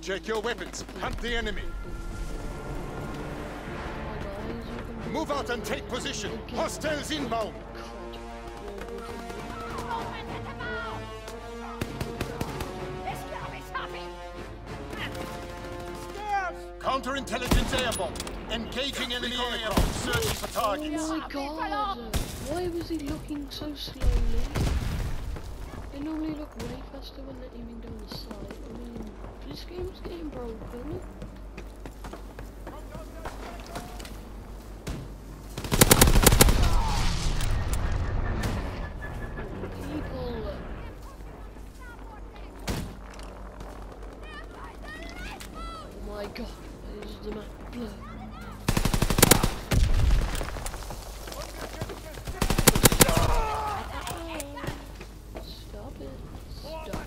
Check your weapons. Hunt the enemy. Move out and take position. Hostiles inbound. Counterintelligence airborne. Engaging enemy aircraft. Searching for targets. Oh my god! Why was he looking so slowly? They normally look way faster when they're aiming down the side. I mean, this game's getting broken. Oh my god, is the map blue? Stop it. Stop.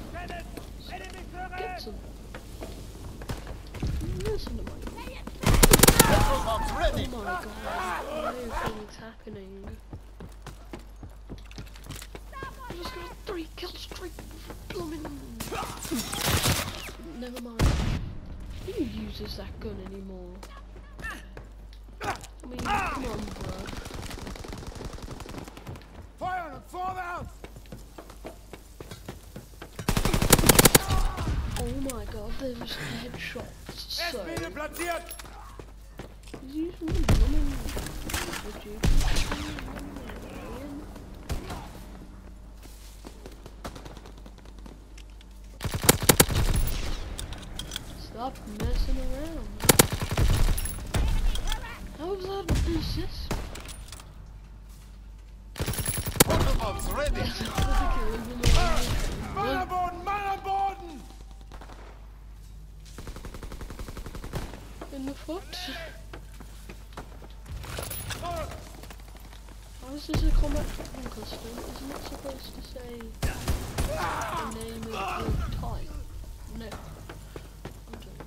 Get some. Listen to my. Petrol bombs ready. Oh my god. Everything's happening. I just got three kills straight. Blooming. Never mind. Who uses that gun anymore? I mean, come on, bro. Fire on vorwärts! Oh my god, there's headshots. So. platziert! He's using the blooming. Would you? How is that an assist? Petrol bombs ready! Mann am Boden! Mann am Boden! In the foot? Ah. How is this a combat tracking custom? Isn't it supposed to say ah. the name of the type? No. Okay.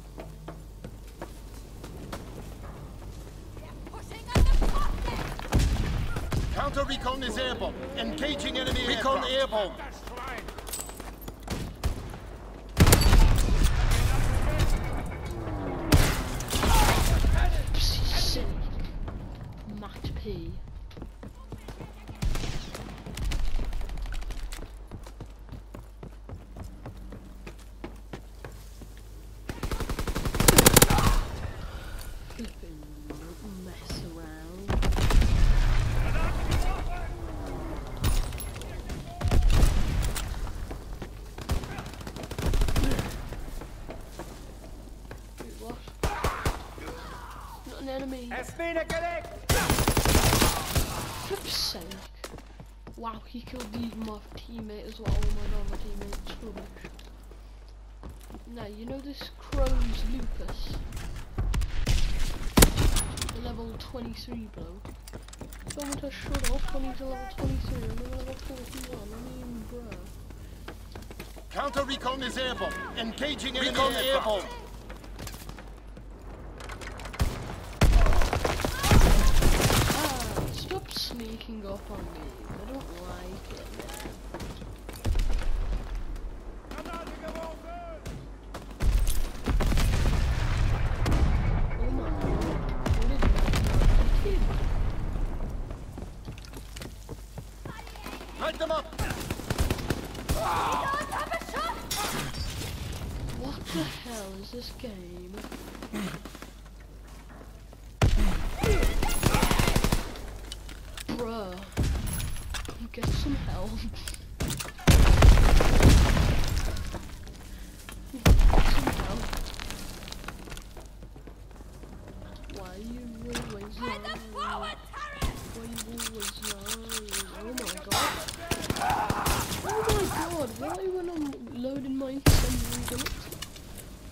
Counter recon is airborne. Engaging enemy recon airborne. Sick. Enemy. Flip's sake. Wow, he killed even my teammate as well. Oh my god, my teammate's rubbish. Now, you know this Crows Lupus? The level 23 bloke. Told me to shut up when he's a level 23 and I'm a level 41. I mean, bruh. Counter recon is airborne. Engaging enemy recon airborne. Ah, stop sneaking up on me. I don't like it, man. Oh my god. What that? Light them up! What the hell is this game? Bruh. Get some help. Get some help. Why are you always lying? Why are you always lying? Oh my god. Oh my god, why when I'm loading my incendiary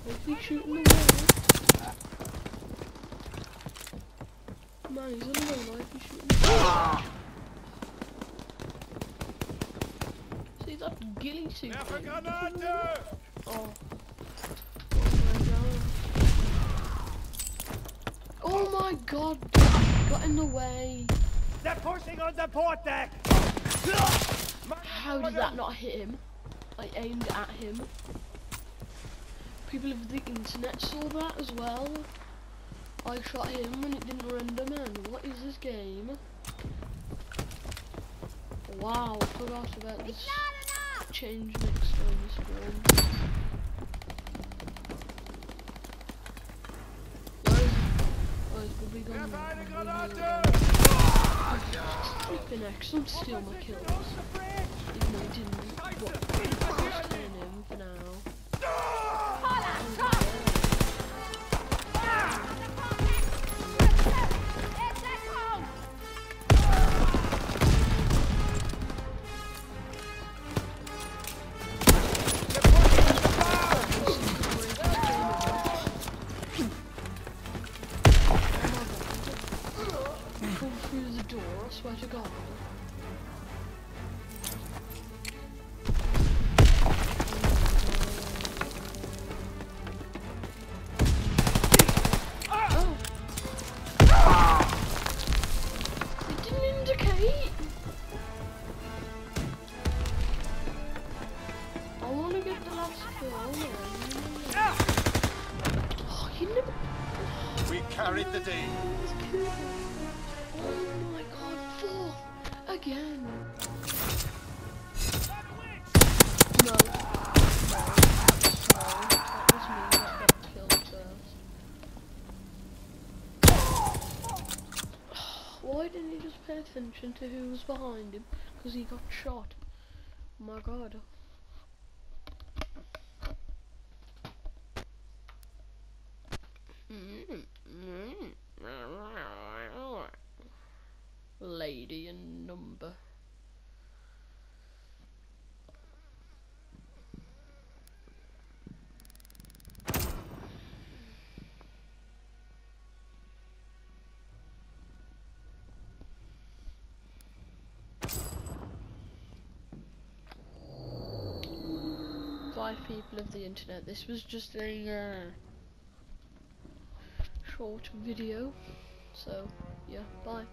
is he shooting the wall? Man, he's on the life, he's shooting the wall. See that ghillie suit thing? Oh. Oh my god! Oh my god! Got in the way. They're pushing on the port deck! How did that not hit him? I aimed at him. people of the internet saw that as well. I shot him and it didn't render, man. What is this game? Wow, I forgot about this change next time this spawn. Where's, where's Bobby gone? Granate! Ah, Flipping excellent to steal my kills. Even though I didn't. What? Oh, you never. We carried the day. Oh my god, four again. No. Why didn't he just pay attention to who was behind him? Because he got shot. Oh my god. Lady in number. Five people of the internet. This was just a uh, short video. So, yeah, bye.